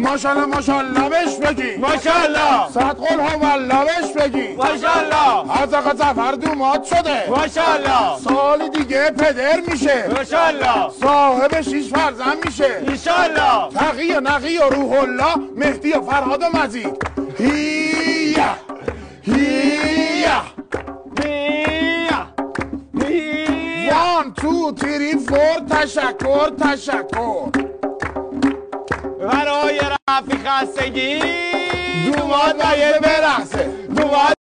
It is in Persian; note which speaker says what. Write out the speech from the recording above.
Speaker 1: ماشالله ماشالله بش بگی.
Speaker 2: ماشاءالله.
Speaker 1: صد قول ها والله بش بگی.
Speaker 2: ماشاءالله.
Speaker 1: از آقا زفر دومات شده.
Speaker 2: ماشاءالله.
Speaker 1: سال دیگه پدر میشه.
Speaker 2: ماشاءالله.
Speaker 1: صاحب شیش فرزن میشه.
Speaker 2: انشاءالله.
Speaker 1: تقی و نقی و روح الله مهدی و فرهاد و مزید هیه.
Speaker 2: میا میا
Speaker 1: وان تو تیری فور تشکر تشکر.
Speaker 2: رفی خستگی
Speaker 1: دوماد باید برقصه
Speaker 2: دوماد